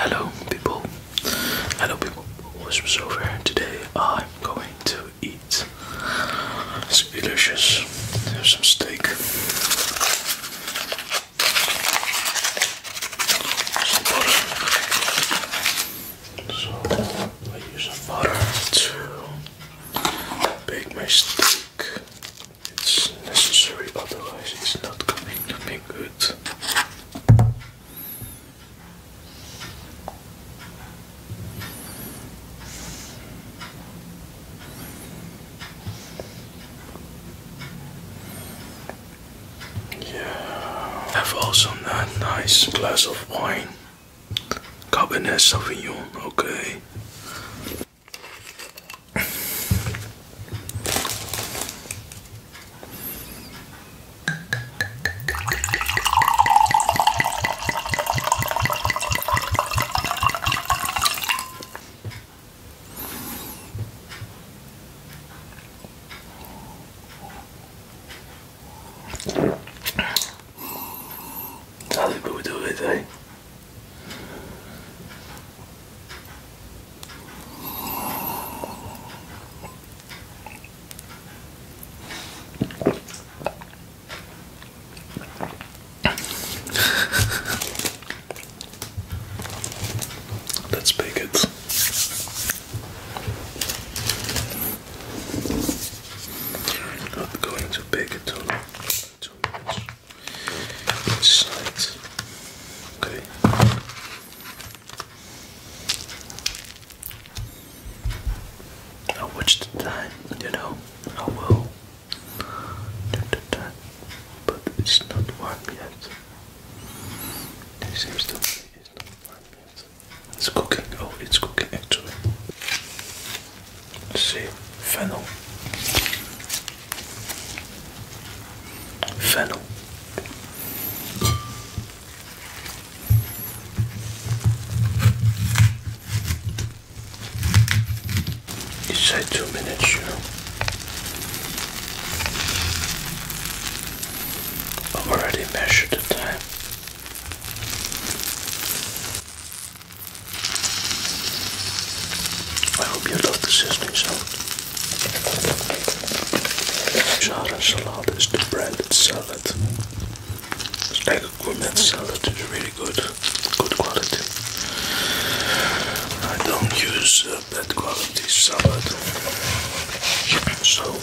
hello people. Hello people. What's was over today? I'm going to eat. It's delicious Sharan salad is the branded salad. It's like a gourmet salad, it's really good, good quality. I don't use uh, bad quality salad, so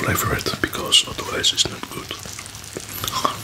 flavor it because otherwise it's not good.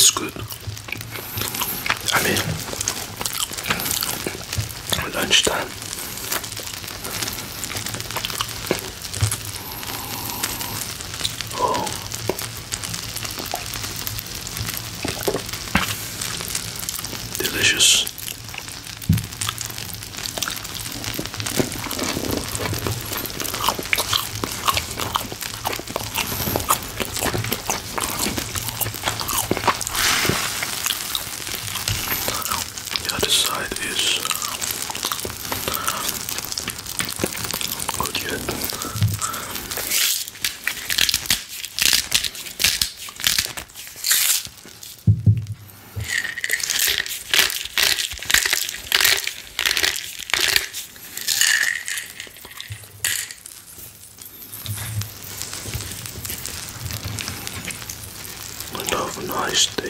It's good. I mean, lunchtime. Oh. Delicious. The other side is good yet. I a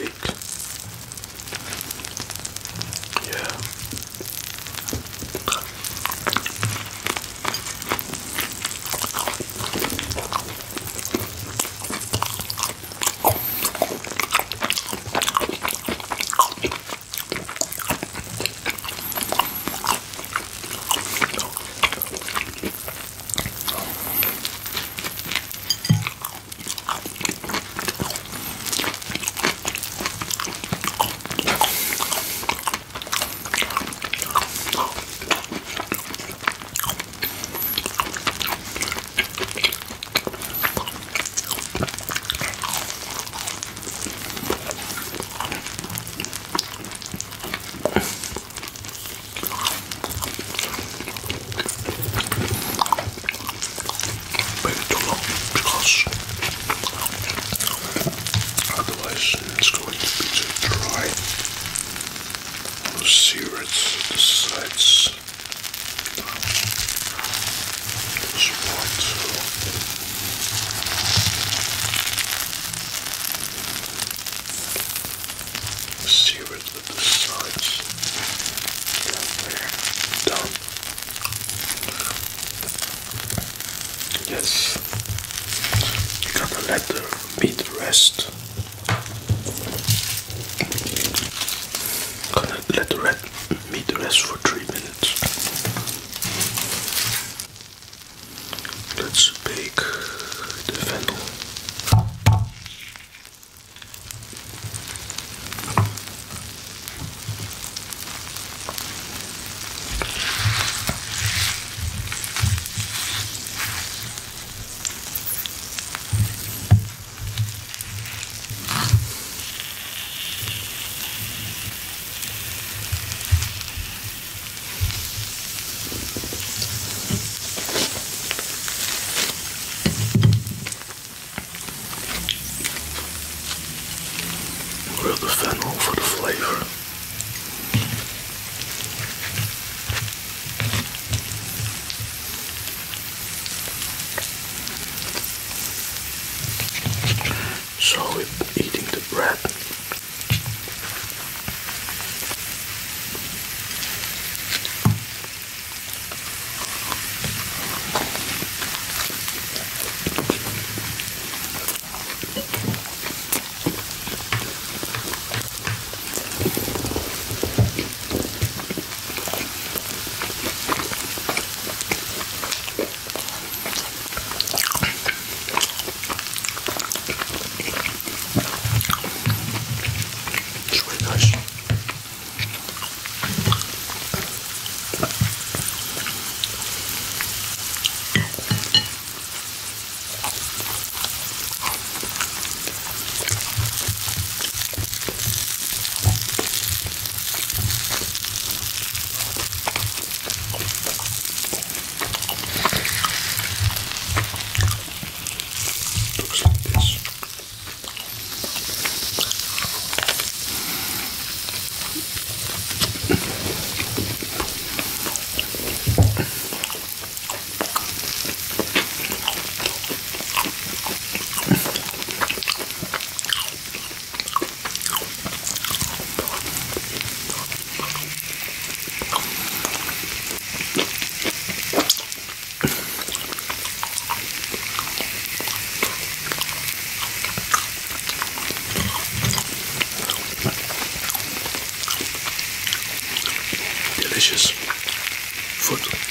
delicious foto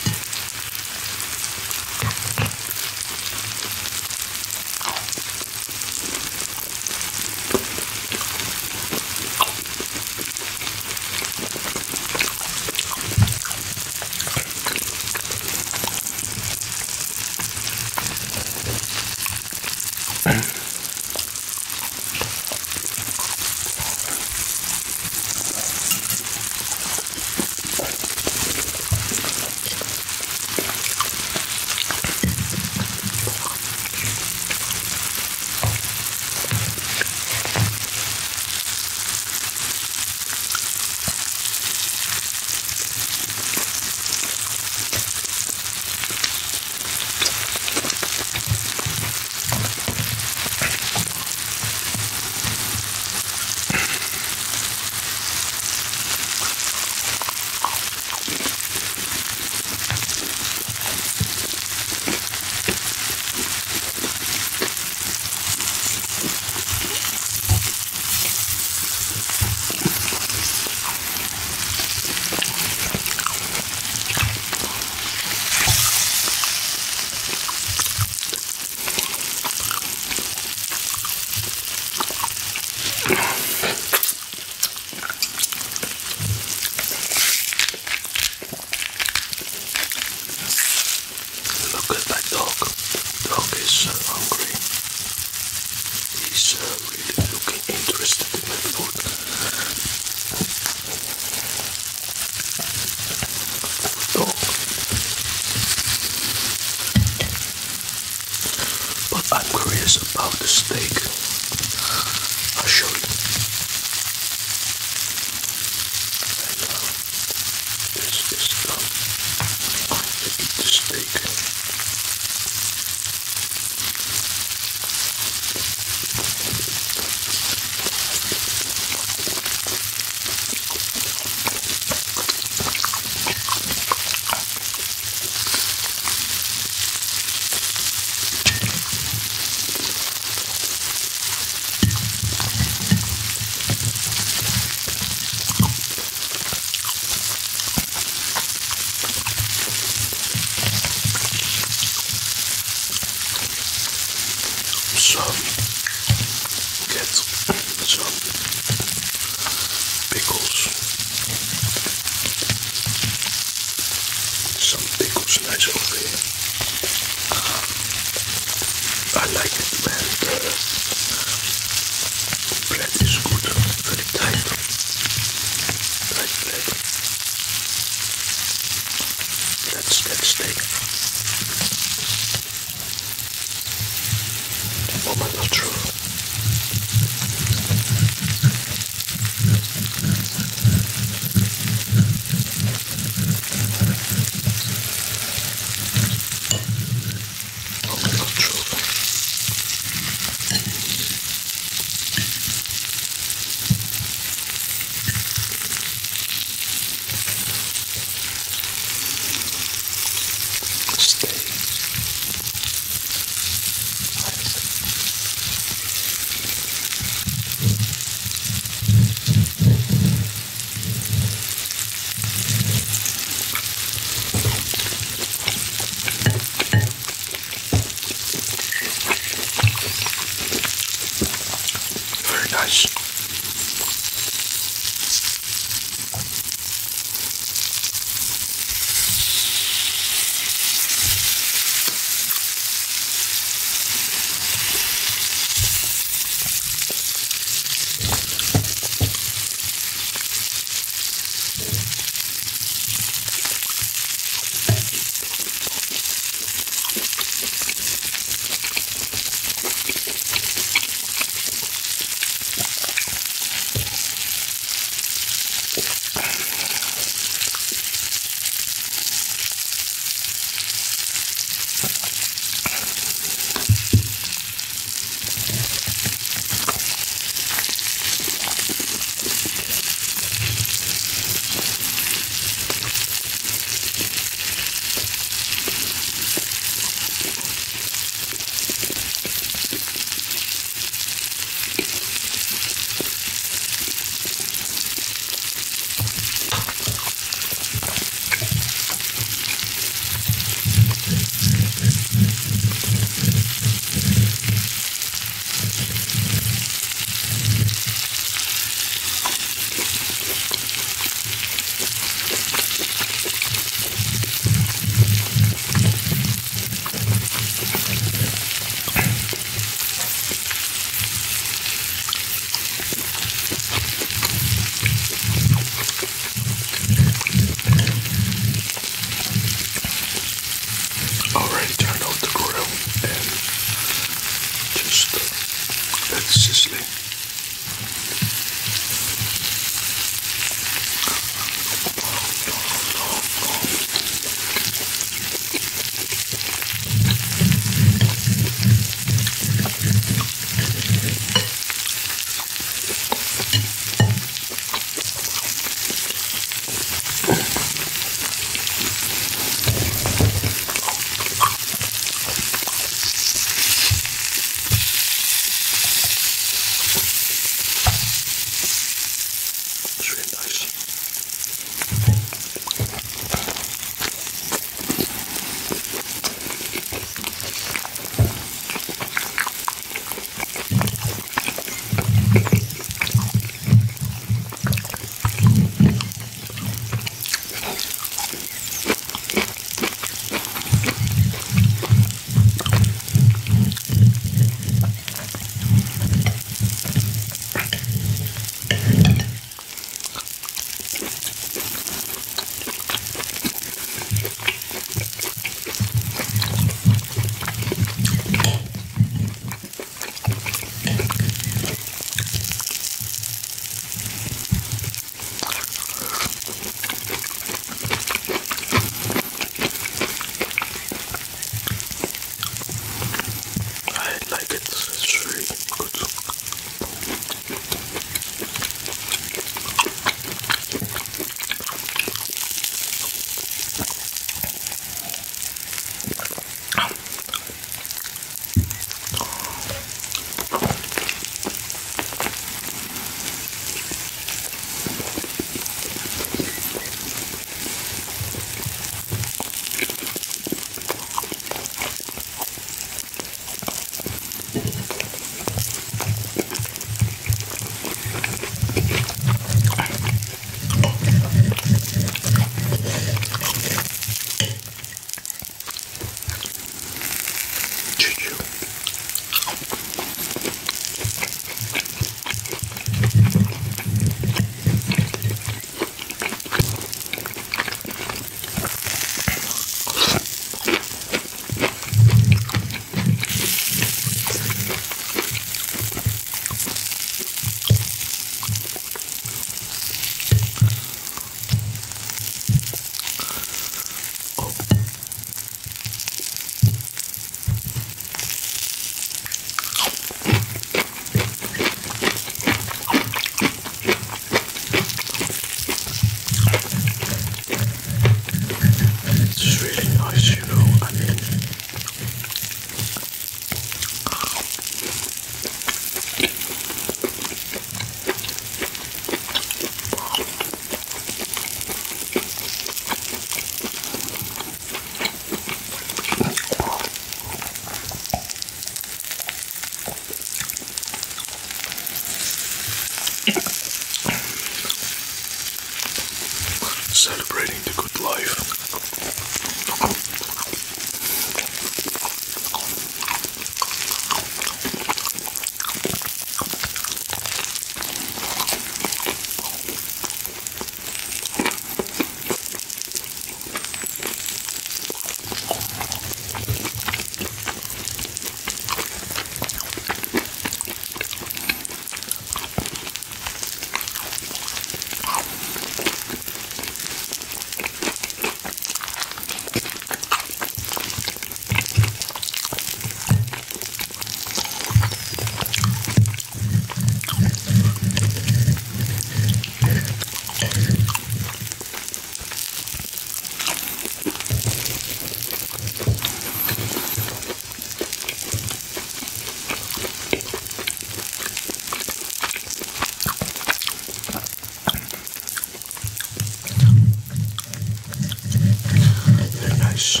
nice.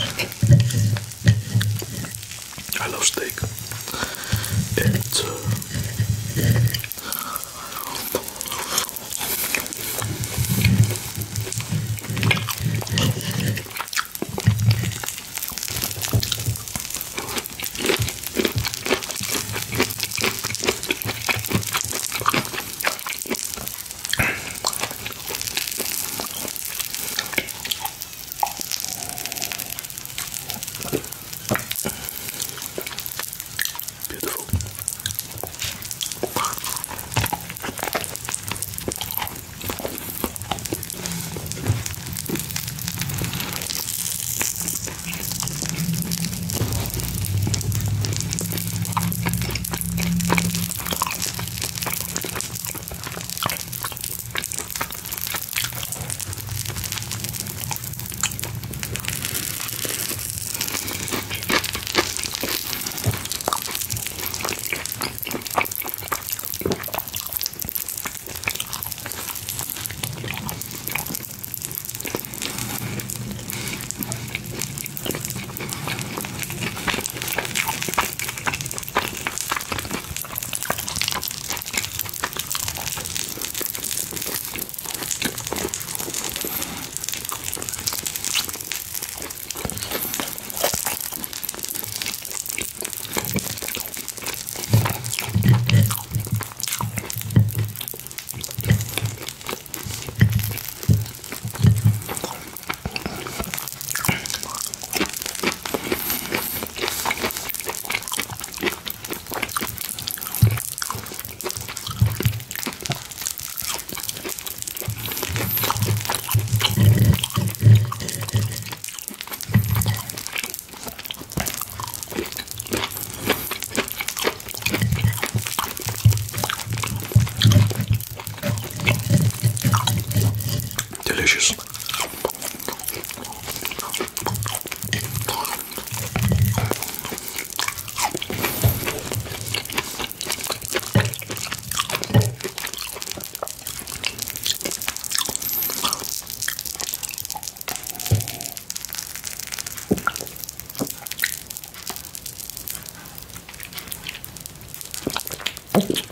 I love steak. Perfect.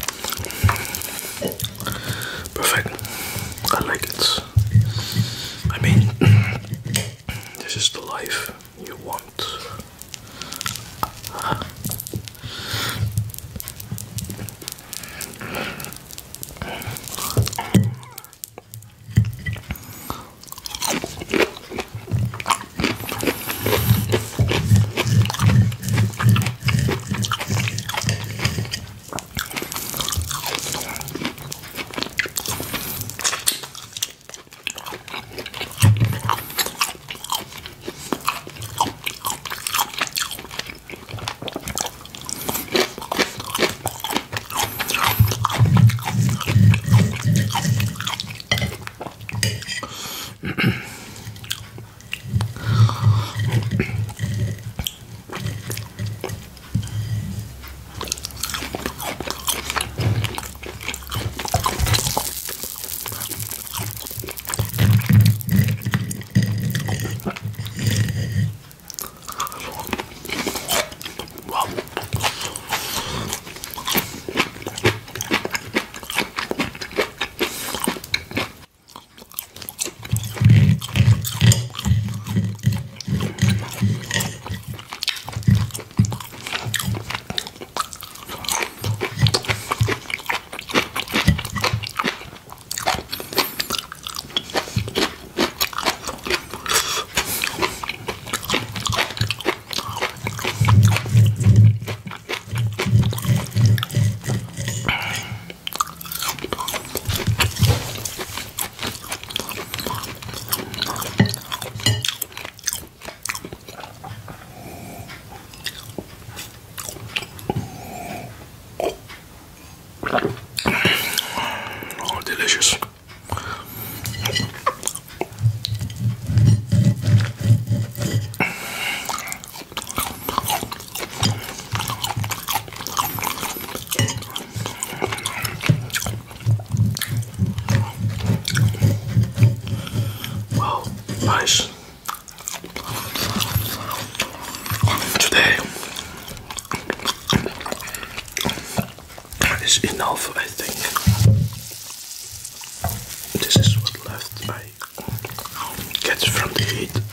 From the heat.